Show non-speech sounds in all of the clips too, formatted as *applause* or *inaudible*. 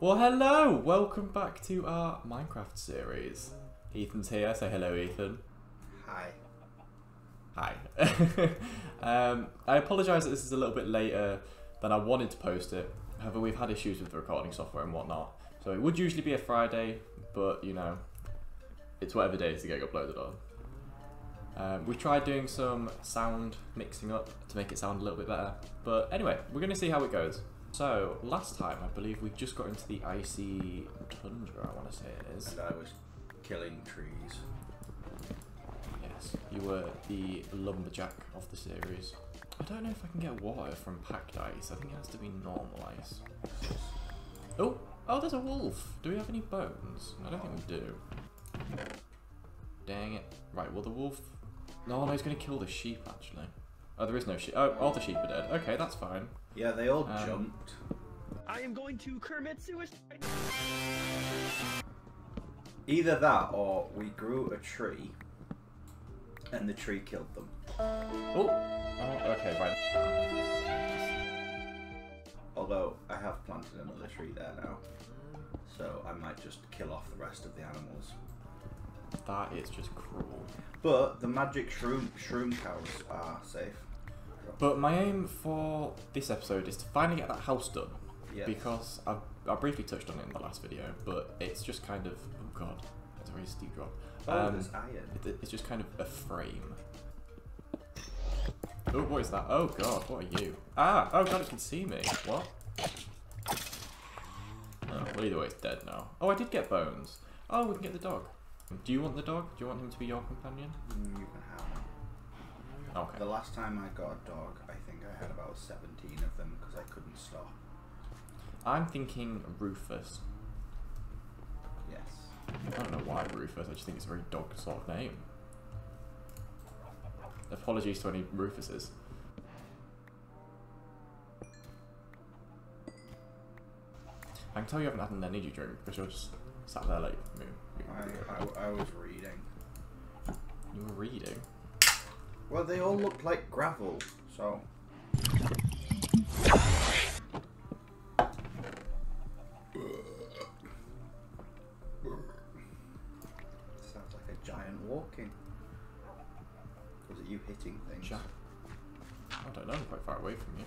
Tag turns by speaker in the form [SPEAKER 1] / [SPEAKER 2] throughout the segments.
[SPEAKER 1] Well, hello! Welcome back to our Minecraft series. Ethan's here. Say hello, Ethan.
[SPEAKER 2] Hi.
[SPEAKER 1] Hi. *laughs* um, I apologise that this is a little bit later than I wanted to post it. However, we've had issues with the recording software and whatnot. So it would usually be a Friday, but you know, it's whatever days to get uploaded on. Um, we tried doing some sound mixing up to make it sound a little bit better. But anyway, we're going to see how it goes. So, last time, I believe we just got into the icy tundra, I want to say it is.
[SPEAKER 2] And I was killing trees.
[SPEAKER 1] Yes, you were the lumberjack of the series. I don't know if I can get water from packed ice. I think it has to be normal ice. Oh, oh, there's a wolf. Do we have any bones? I don't think we do. Dang it. Right, well the wolf... No, no, he's going to kill the sheep, actually. Oh, there is no sheep. Oh, all the sheep are dead. Okay, that's fine.
[SPEAKER 2] Yeah, they all
[SPEAKER 1] Um,
[SPEAKER 2] jumped.
[SPEAKER 3] I am going to Kermit suicide.
[SPEAKER 2] Either that or we grew a tree and the tree killed them.
[SPEAKER 1] Oh, oh okay, right.
[SPEAKER 2] Although I have planted another tree there now. So I might just kill off the rest of the animals.
[SPEAKER 1] That is just cruel.
[SPEAKER 2] But the magic shroom shroom cows are safe.
[SPEAKER 1] But my aim for this episode is to finally get that house done.
[SPEAKER 2] Yes.
[SPEAKER 1] Because I, I briefly touched on it in the last video, but it's just kind of oh god, it's a very steep drop.
[SPEAKER 2] Oh,
[SPEAKER 1] Um,
[SPEAKER 2] there's iron.
[SPEAKER 1] it, it's just kind of a frame. Oh, what is that? Oh god, what are you? Ah, oh god, it can see me. What? Oh, well, either way, it's dead now. Oh, I did get bones. Oh, we can get the dog. Do you want the dog? Do you want him to be your companion?
[SPEAKER 2] Mm, You can have.
[SPEAKER 1] Okay.
[SPEAKER 2] The last time I got a dog, I think I had about 17 of them because I couldn't stop.
[SPEAKER 1] I'm thinking Rufus.
[SPEAKER 2] Yes.
[SPEAKER 1] I don't know why Rufus, I just think it's a very dog sort of name. Apologies to any Rufuses. I can tell you haven't had an energy drink because you're just sat there like.
[SPEAKER 2] I, I, I was reading.
[SPEAKER 1] You were reading.
[SPEAKER 2] Well, they all look like gravel, so. Sounds like a giant walking. Was it you hitting things?
[SPEAKER 1] Jack. I don't know, I'm quite far away from you.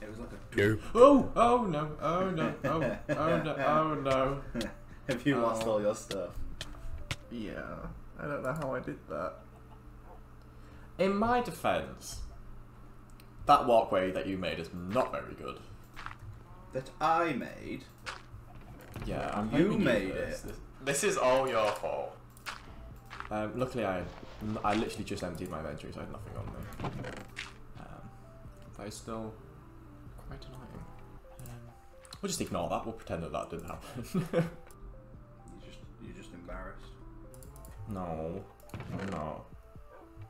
[SPEAKER 2] It was like a.
[SPEAKER 4] Go. *laughs*
[SPEAKER 1] Oh! Oh no! Oh no! Oh! Oh no! Oh no! *laughs*
[SPEAKER 2] Have you lost
[SPEAKER 1] Oh.
[SPEAKER 2] all your stuff?
[SPEAKER 1] Yeah, I don't know how I did that. In my defense, that walkway that you made is not very good.
[SPEAKER 2] That I made.
[SPEAKER 1] Yeah, I'm
[SPEAKER 2] You made
[SPEAKER 1] this.
[SPEAKER 2] it.
[SPEAKER 1] This, this is all your fault. Um, luckily, I I literally just emptied my inventory, so I had nothing on me. Um, that is still quite annoying. Um, we'll just ignore that. We'll pretend that that didn't happen. *laughs*
[SPEAKER 2] You just you're just embarrassed.
[SPEAKER 1] no, I'm not.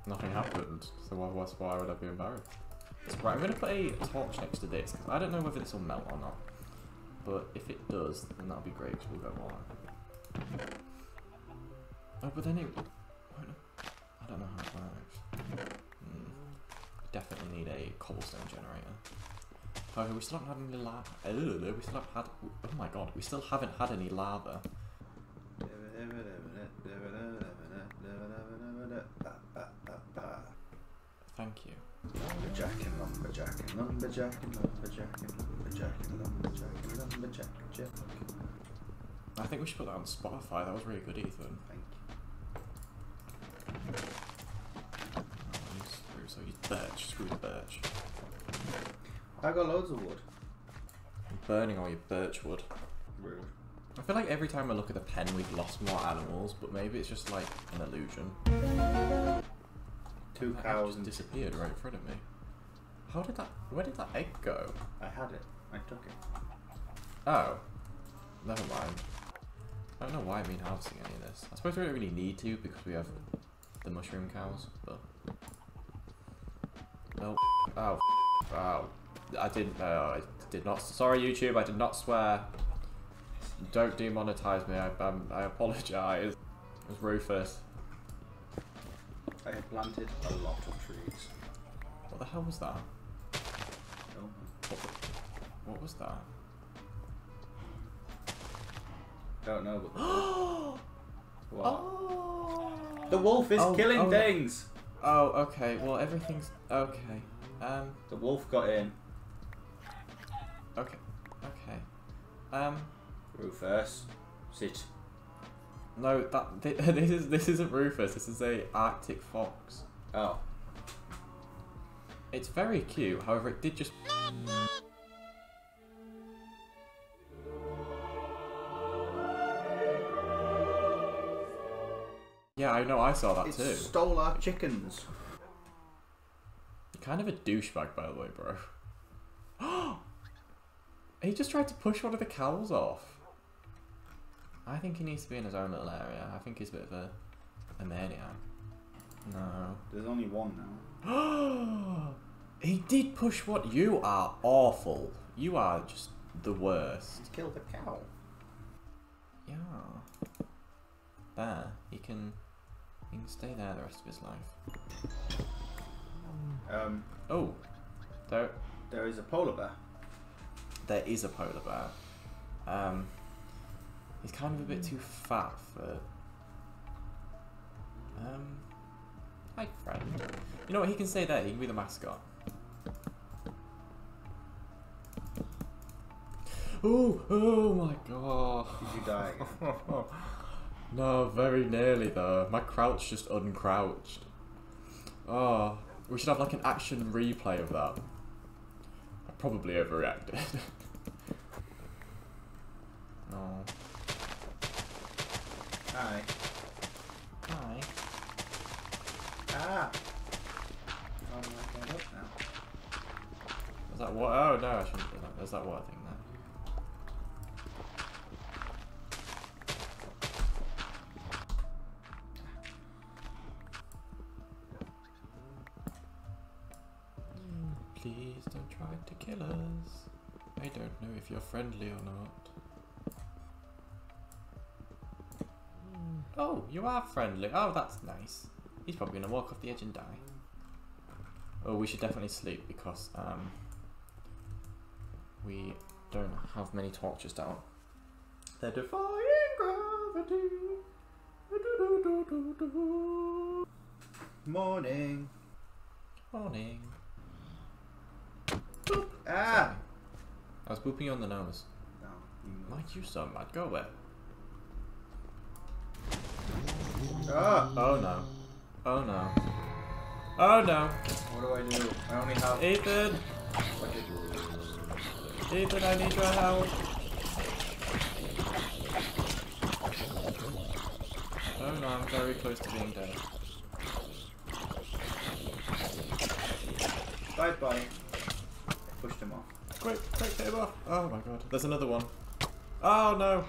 [SPEAKER 1] Nothing happened. So why, why, would I be embarrassed? Right, I'm going to put a torch next to this because I don't know whether this will melt or not. But if it does, then that'll be great because we'll go on. Oh, but then it. I don't know how it works. Hmm. Definitely need a cobblestone generator. However, we still haven't had any lava. Oh, we still haven't had. Oh my god, we still haven't had any lava. Thank you.
[SPEAKER 2] Lumberjack and lumberjack and lumberjack and lumberjack and lumberjack and lumberjack and lumberjack and jack.
[SPEAKER 1] I think we should put that on Spotify. That was really good, Ethan.
[SPEAKER 2] Thank
[SPEAKER 1] Oh, use spruce. So use birch. Screw the birch.
[SPEAKER 2] I got loads of wood.
[SPEAKER 1] I'm burning all your birch wood.
[SPEAKER 2] Rude.
[SPEAKER 1] I feel like every time I look at the pen, we've lost more animals, but maybe it's just like an illusion.
[SPEAKER 2] Two
[SPEAKER 1] That
[SPEAKER 2] cows
[SPEAKER 1] just
[SPEAKER 2] and
[SPEAKER 1] disappeared right in front of me. How did that? Where did that egg go?
[SPEAKER 2] I had it. I took it.
[SPEAKER 1] Oh, never mind. I don't know why I'm harvesting any of this. I suppose we don't really need to because we have the mushroom cows, but. Oh, oh, oh. I didn't, uh, I did not, sorry YouTube, I did not swear. Don't demonetize me, I, um, I apologise. It was Rufus.
[SPEAKER 2] I had planted a lot of trees.
[SPEAKER 1] What the hell was that?
[SPEAKER 2] Oh,
[SPEAKER 1] What, was that?
[SPEAKER 2] don't know, but *gasps*
[SPEAKER 1] oh!
[SPEAKER 2] The wolf is
[SPEAKER 1] Oh,
[SPEAKER 2] killing
[SPEAKER 1] oh.
[SPEAKER 2] things.
[SPEAKER 1] Oh, okay. Well, everything's okay. Um,
[SPEAKER 2] The wolf got in.
[SPEAKER 1] okay, okay. Um,
[SPEAKER 2] Rufus, sit.
[SPEAKER 1] no, that thi- *laughs* this is this isn't Rufus. This is a Arctic fox.
[SPEAKER 2] Oh,
[SPEAKER 1] It's very cute. However, it did just. Yeah, I know. I saw that
[SPEAKER 2] it
[SPEAKER 1] too.
[SPEAKER 2] stole our chickens.
[SPEAKER 1] You're kind of a douchebag, by the way, bro. *gasps* he just tried to push one of the cows off. I think he needs to be in his own little area. I think he's a bit of a, a maniac. No.
[SPEAKER 2] There's only one now. *gasps*
[SPEAKER 1] he did push what you are awful. You are just the worst.
[SPEAKER 2] He's killed a cow.
[SPEAKER 1] Yeah. There. He can he can stay there the rest of his life.
[SPEAKER 2] Um,
[SPEAKER 1] Oh. There
[SPEAKER 2] there is a polar bear.
[SPEAKER 1] there is a polar bear. Um he's kind of a bit too fat for um Hi friend. You know what, he can stay there, he can be the mascot. Oh, oh my god.
[SPEAKER 2] Did you die? *laughs*
[SPEAKER 1] no, very nearly though. My crouch just uncrouched. Oh, we should have like an action replay of that. I probably overreacted. *laughs* no.
[SPEAKER 2] Hi.
[SPEAKER 1] Hi.
[SPEAKER 2] Ah. Oh, I'm not up now.
[SPEAKER 1] Is that what? Oh no, I shouldn't do that. Is that what I think don't know if you're friendly or not. Oh, you are friendly. Oh, that's nice. He's probably gonna walk off the edge and die. Oh, we should definitely sleep because um, we don't have many torches down. They're defying gravity.
[SPEAKER 2] Morning.
[SPEAKER 1] Morning.
[SPEAKER 2] Ah.
[SPEAKER 1] I was booping you on the nose.
[SPEAKER 2] No.
[SPEAKER 1] Mike, you so mad. Go away.
[SPEAKER 2] Ah.
[SPEAKER 1] Oh no. Oh no. Oh no.
[SPEAKER 2] What do I do? I only have.
[SPEAKER 1] Ethan! Ethan, I need your help. Oh no, I'm very close to being dead.
[SPEAKER 2] Bye bye. I pushed him off.
[SPEAKER 1] Quick, quick, get him off. Oh my god. There's another one. Oh no.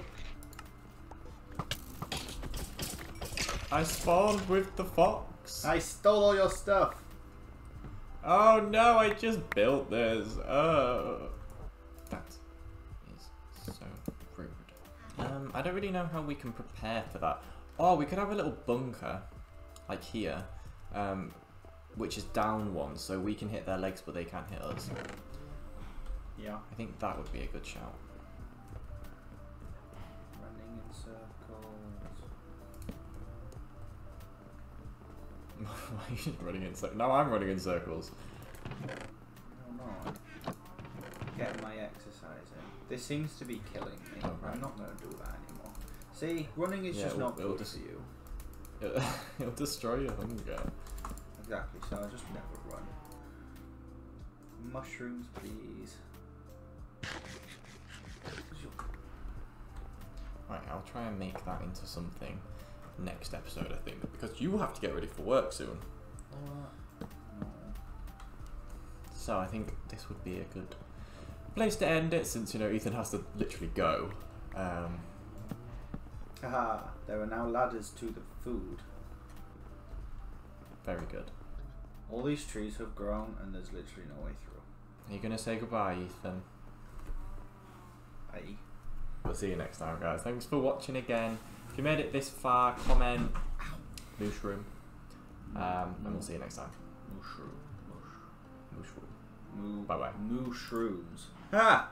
[SPEAKER 1] I spawned with the fox.
[SPEAKER 2] I stole all your stuff.
[SPEAKER 1] Oh no, I just built this. Oh. That is so rude. Um, I don't really know how we can prepare for that. Oh, we could have a little bunker, like here, um, which is down one, so we can hit their legs but they can't hit us.
[SPEAKER 2] Yeah.
[SPEAKER 1] I think that would be a good shout.
[SPEAKER 2] Running in circles. *laughs*
[SPEAKER 1] Why are you running in circles? No, I'm running in circles.
[SPEAKER 2] No. I'm getting my exercise in. This seems to be killing me.
[SPEAKER 1] Oh, right.
[SPEAKER 2] I'm not going to do that anymore. See, running is
[SPEAKER 1] Yeah,
[SPEAKER 2] just not good for you.
[SPEAKER 1] It'll, *laughs* it'll destroy your hunger.
[SPEAKER 2] Exactly, so I just never run. Mushrooms, please.
[SPEAKER 1] Right, I'll try and make that into something next episode, I think, because you will have to get ready for work soon. So I think this would be a good place to end it, since you know Ethan has to literally go. Um,
[SPEAKER 2] Haha, there are now ladders to the food.
[SPEAKER 1] very good.
[SPEAKER 2] All these trees have grown and there's literally no way through.
[SPEAKER 1] Are you gonna say goodbye, Ethan?
[SPEAKER 2] Aye.
[SPEAKER 1] We'll see you next time, guys. Thanks for watching again. If you made it this far, comment mushroom, um, and we'll see you next time.
[SPEAKER 2] Mushroom.
[SPEAKER 1] Mushroom.
[SPEAKER 2] Moo.
[SPEAKER 1] Bye bye.
[SPEAKER 2] Mushrooms. Ha!